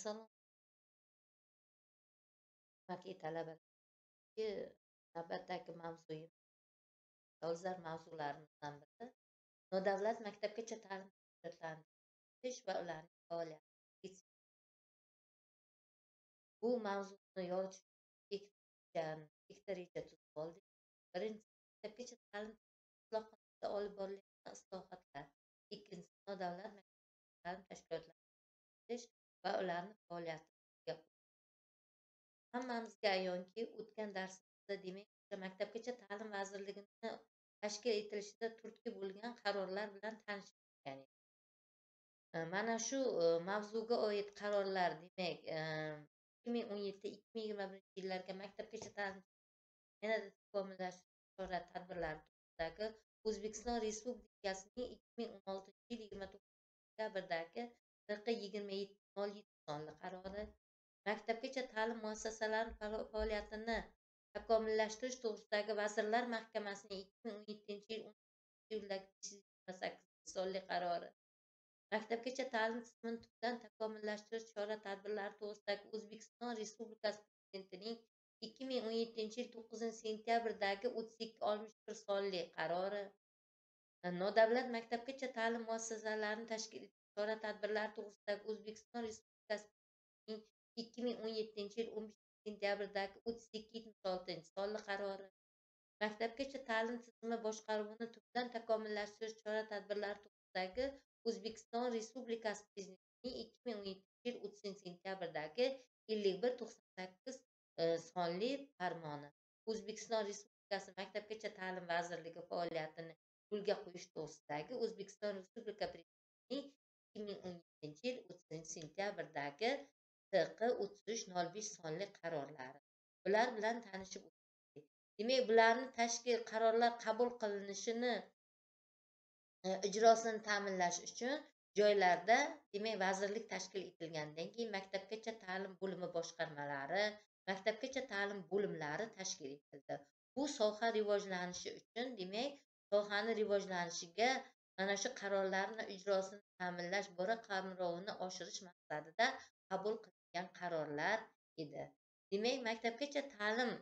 Salom. Hurmatli talabalar, navbatdagi mavzuyim dolzarb mavzularimizdan biri nodavlat maktabgacha ta'lim tashkilotlarining va ularning faoliyati. Bu mavzuni yoritish ikkita reja tuzib oldik. Birinchisi maktabgacha ta'lim islohotida olib borilayotgan islohotlar. Ikkinchisi nodavlat maktabgacha ta'lim tashkilotlarini va ularni faoliyatiga hammamizga ayonki o'tgan darsimizda demak o'sha maktabgacha ta'lim vazirligini tashkil etilishida turtki bo'lgan qarorlar bilan tanishgan edik. E, mana shu e, mavzuga oid qarorlar demak e, ikki ming o'n yetti ikki ming yigirma birinchi yillarga maktabgacha ta'lim yanada takomillashtirish chora tadbirlari to'g'risidagi o'zbekiston respublikasining ikki ming o'n oltinchi yil yigirma to'qqizinchi dekabrdagi qirq yigirma yetti nol yetti sonli qarori. Maktabgacha ta'lim muassasalari faoliyatini takomillashtirish to'g'risidagi vazirlar mahkamasining ikki ming o'n yettinchi yil iyuldagi besh yuz yigirma sakkizinchi sonli qarori. Maktabgacha ta'lim tizimini tubdan takomillashtirish chora tadbirlari to'g'risidagi o'zbekiston respublikasi prezidentining ikki ming o'n yettinchi yil to'qqizinchi sentyabrdagi o'ttiz ikki oltmish bir sonli qarori. Nodavlat maktabgacha ta'lim muassasalarini tashkil etish chora tadbirlari to'g'risidagi o'zbekiston respublikasining ikki ming o'n yettinchi yil o'n beshinchi sentyabrdagi o'ttiz ikki yetmish oltinchi sonli qarori. Maktabgacha ta'lim tizimi boshqaruvini tubdan takomillashtirish chora tadbirlari to'g'risidagi o'zbekiston respublikasi prezidentining ikki ming o'n yettinchi yil o'ttizinchi sentyabrdagi ellik bir to'qson sakkiz e, sonli farmoni. O'zbekiston respublikasi maktabgacha ta'lim vazirligi faoliyatini yo'lga qo'yish to'g'risidagi o'zbekiston respublika prezidentining ikki ming o'n yettinchi yil o'ttizinchi sentyabrdagi TQ o'ttiz uch nol besh sonli qarorlari. Bular bilan tanishib o'tdik. Demak bularni tashkil qarorlar qabul qilinishini e, ijrosini ta'minlash uchun joylarda demak vazirlik tashkil etilgandan keyin maktabgacha ta'lim bo'limi boshqarmalari maktabgacha ta'lim bo'limlari tashkil etildi. Bu soha rivojlanishi uchun demak sohani rivojlanishiga mana shu qarorlarni ijrosini ta'minlash bora qamrovini oshirish maqsadida qabul qilingan qarorlar edi. Demak maktabgacha ta'lim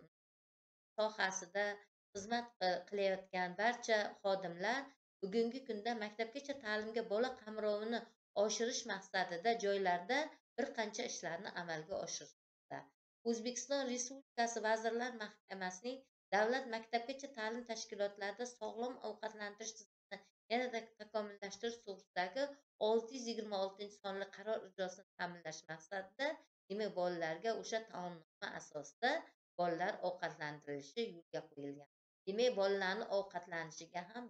sohasida xizmat qilayotgan barcha xodimlar bugungi kunda maktabgacha ta'limga bola qamrovini oshirish maqsadida joylarda bir qancha ishlarni amalga oshirmoqda o'zbekiston respublikasi vazirlar mahkamasining davlat maktabgacha ta'lim tashkilotlarida sog'lom ovqatlantirish yanada takomillashtirish to'g'risidagi olti yuz yigirma oltinchi sonli qaror ijrosini ta'minlash maqsadida demak bolalarga o'sha taomnoma asosida bolalar ovqatlantirilishi yo'lga qo'yilgan. Demak bolalarni ovqatlanishiga ham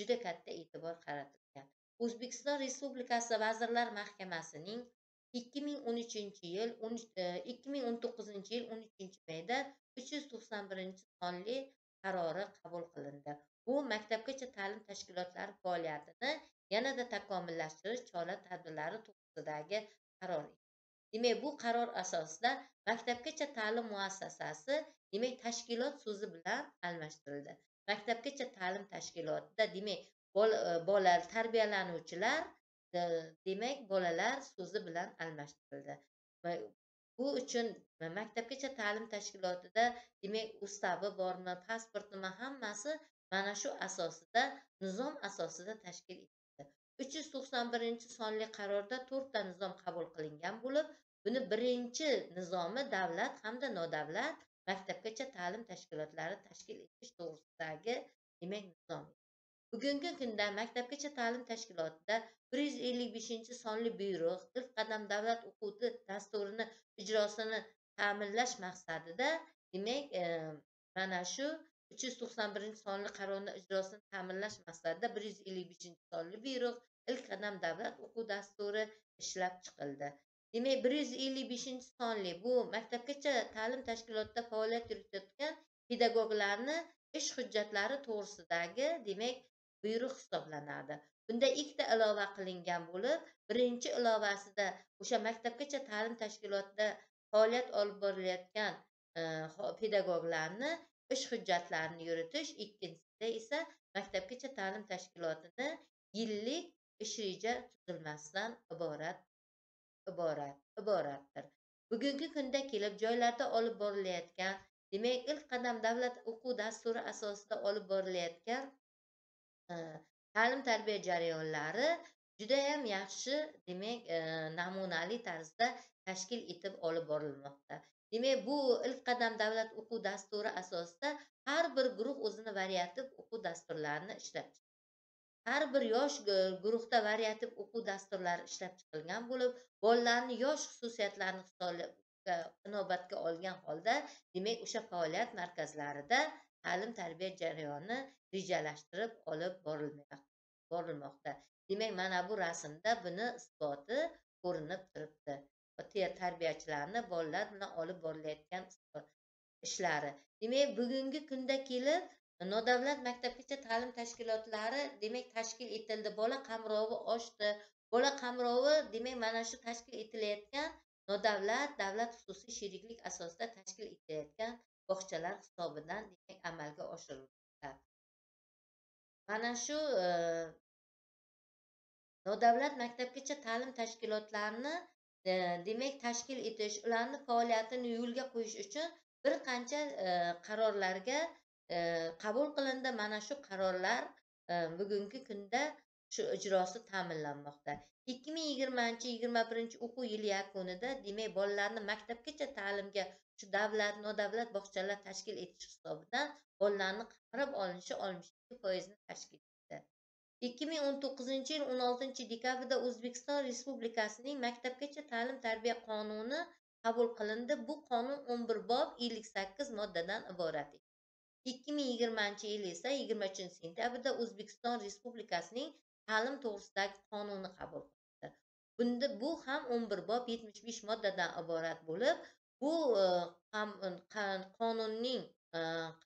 juda katta e'tibor qaratilgan. O'zbekiston respublikasi vazirlar mahkamasining ikki ming o'n uchinchi yil e, ikki ming o'n to'qqizinchi yil o'n uchinchi mayda uch yuz to'qson birinchi sonli qarori qabul qilindi. Bu maktab tashkilotlar tashkilotlari faoliyatini yanada takomillashtirish chora tadbirlari to'g'risidagi qaror demak bu qaror asosida maktabgacha ta'lim muassasasi demak tashkilot so'zi bilan almashtirildi. Maktabgacha ta'lim tashkilotida demak e, bola tarbiyalanuvchilar e, demak bolalar so'zi bilan almashtirildi. Bu uchun maktabgacha ta'lim tashkilotida demak ustavi bormi pasportimi hammasi mana shu asosida nizom asosida tashkil uch yuz to'qson birinchi sonli qarorda to'rtta nizom qabul qilingan bo'lib buni birinchi nizomi davlat hamda nodavlat maktabgacha ta'lim tashkilotlari tashkil etish to'g'risidagi demak nizom bugungi kunda maktabgacha ta'lim tashkilotida bir yuz ellik beshinchi sonli buyruq ilk qadam davlat o'quvi dasturini ijrosini ta'minlash maqsadida demak e, mana shu uch yuz to'qson birinchi sonli qarorni ijrosini ta'minlash maqsadida bir yuz ellik beshinchi sonli buyruq ilk qadam davlat o'quv dasturi ishlab chiqildi. Demak bir yuz ellik beshinchi sonli bu maktabgacha ta'lim tashkilotida faoliyat yuritayotgan pedagoglarni ish hujjatlari to'g'risidagi demak buyruq hisoblanadi. Bunda ikkita ilova qilingan bo'lib birinchi ilovasida o'sha maktabgacha ta'lim tashkilotida faoliyat olib borilayotgan e, pedagoglarni ish hujjatlarini yuritish ikkinchisida esa maktabgacha ta'lim tashkilotini yillik ish reja tuzilmasidan iborat iborat iboratdir. Bugungi kunda kelib joylarda olib borilayotgan demak ilk qadam davlat o'quv dasturi asosida olib borilayotgan e, ta'lim tarbiya jarayonlari judayam yaxshi demak e, namunali tarzda tashkil etib olib borilmoqda. Demak bu ilk qadam davlat o'quv dasturi asosida har bir guruh o'zini variativ o'quv dasturlarini ishlab har bir yosh guruhda variativ o'quv dasturlari ishlab chiqilgan bo'lib bolalarni yosh xususiyatlarini inobatga olgan holda demak o'sha faoliyat markazlarida ta'lim tarbiya jarayoni rejalashtirib olib borilmoqda. Demak mana bu rasmda buni isboti ko'rinib turibdi. Tarbiyachilarni bolalar bilan olib borilayotgan ishlari. Demak bugungi kunda kelib nodavlat maktabgacha ta'lim tashkilotlari demak tashkil etildi. Bola qamrovi oshdi. Bola qamrovi demak mana shu tashkil etilayotgan nodavlat davlat xususiy sheriklik asosida tashkil etilayotgan bog'chalar hisobidan demak amalga oshirilmoqda mana shu e, nodavlat maktabgacha ta'lim tashkilotlarini E, demak tashkil etish ularni faoliyatini yo'lga qo'yish uchun bir qancha e, qarorlarga e, qabul qilindi. Mana shu qarorlar bugungi kunda shu ijrosi ta'minlanmoqda. Ikki ming yigirmanchi yigirma birinchi o'quv yili yakunida demak bolalarni maktabgacha ta'limga shu davlat nodavlat bog'chalar tashkil etish hisobidan bolalarni qamrab olinishi oltmish ikki foizni tashkil etdi ikki ming o'n to'qqizinchi yil o'n oltinchi dekabrda o'zbekiston respublikasining maktabgacha ta'lim tarbiya qonuni qabul qilindi. Bu qonun o'n bir bob ellik sakkiz moddadan iborat ikki ming yigirmanchi yil esa yigirma uchinchi sentyabrda o'zbekiston respublikasining ta'lim to'g'risidagi qonuni qabul qilindi. Bunda bu ham o'n bir bob yetmish besh moddadan iborat bo'lib bu e, ham qonunning Э,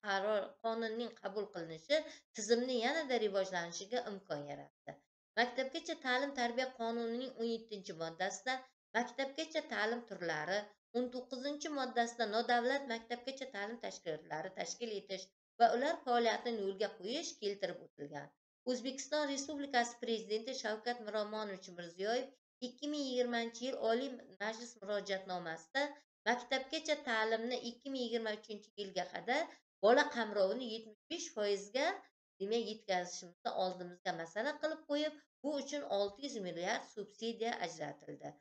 qaror qonunning qabul qilinishi tizimni yanada rivojlanishiga imkon yaratdi. Maktabgacha ta'lim tarbiya qonunining o'n yettinchi moddasida maktabgacha ta'lim turlari o'n to'qqizinchi moddasida nodavlat maktabgacha ta'lim tashkilotlari tashkil etish va ular faoliyatini yo'lga qo'yish keltirib o'tilgan. O'zbekiston respublikasi prezidenti shavkat miromonovich mirziyoyev ikki ming yigirmanchi yil oliy majlis murojaatnomasida maktabgacha ta'limni ikki ming yigirma uchinchi yilga qadar bola qamrovini yetmish besh foizga demak yetkazishimizni oldimizga masala qilib qo'yib bu uchun olti yuz milliard subsidiya ajratildi.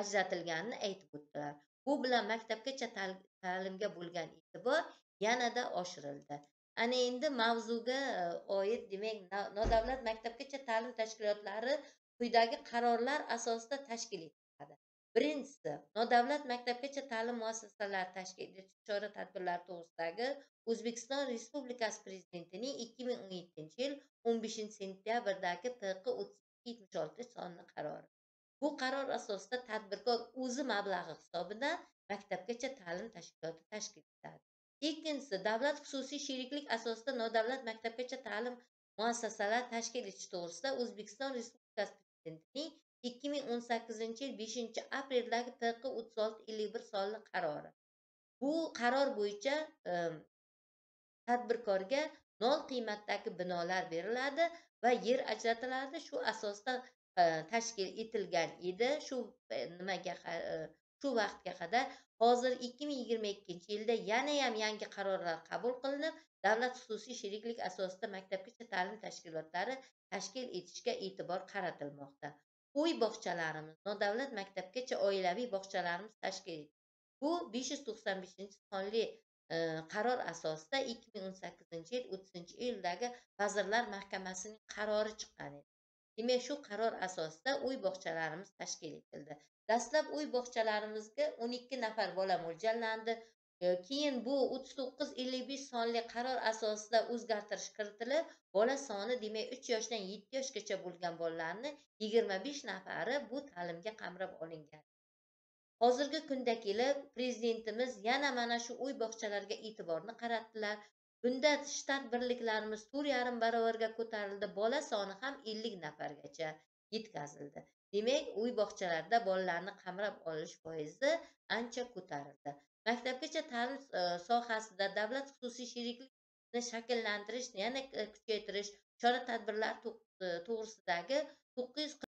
Ajratilganini aytib o'tdilar. Bu bilan maktabgacha ta'limga bo'lgan e'tibor yanada oshirildi. Ana endi mavzuga e, oid demak nodavlat maktabgacha ta'lim tashkilotlari quyidagi qarorlar asosida tashkil etiladi birinchisi nodavlat maktabgacha ta'lim muassasalari tashkil etish chora tadbirlari to'g'risidagi o'zbekiston respublikasi prezidentining ikki ming o'n yettinchi yil o'n beshinchi sentyabrdagi TQ o'ttiz ikki yetmish olti sonli qarori. Bu qaror asosida tadbirkor o'zi mablag'i hisobidan maktabgacha ta'lim tashkiloti tashkil etadi. Ikkinchisi davlat xususiy sheriklik asosida nodavlat maktabgacha ta'lim muassasalari tashkil etish to'g'risida o'zbekiston respublikasi prezidentining ikki ming o'n sakkizinchi yil beshinchi apreldagi pq o'ttiz olti ellik bir sonli qarori. Bu qaror bo'yicha ehm, tadbirkorga nol qiymatdagi binolar beriladi va yer ajratiladi shu asosda e, tashkil etilgan edi. Shu e, nimaga e, shu vaqtga qadar hozir ikki ming yigirma ikkinchi yilda yanayam yangi qarorlar qabul qilinib davlat xususiy sheriklik asosida maktabgacha ta'lim tashkilotlari tashkil etishga e'tibor qaratilmoqda. Uy bog'chalarimiz nodavlat maktabgacha oilaviy bog'chalarimiz tashkil bu besh yuz to'qson beshinchi sonli e, qaror asosida ikki ming o'n sakkizinchi yil o'ttizinchi iyuldagi vazirlar mahkamasining qarori chiqqan edi. Demak shu qaror asosida uy bog'chalarimiz tashkil etildi. Dastlab uy bog'chalarimizga o'n ikki nafar bola mo'ljallandi. Keyin bu o'ttiz to'qqiz ellik besh sonli qaror asosida o'zgartirish kiritilib bola soni demak uch yoshdan yetti yoshgacha bo'lgan bolalarni yigirma besh nafari bu ta'limga qamrab olingan. Hozirgi kunda kelib prezidentimiz yana mana shu uy bog'chalarga e'tiborni qaratdilar. Bunda shtat birliklarimiz to'rt yarim barobarga ko'tarildi bola soni ham ellik nafargacha yetkazildi. Demak uy bog'chalarda bolalarni qamrab olish foizi ancha ko'tarildi. Maktabgacha ta'lim e, sohasida davlat xususiy sheriklikni shakllantirish yana e, kuchaytirish chora tadbirlar e, to'g'risidagi to'qqiz yuz